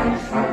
Música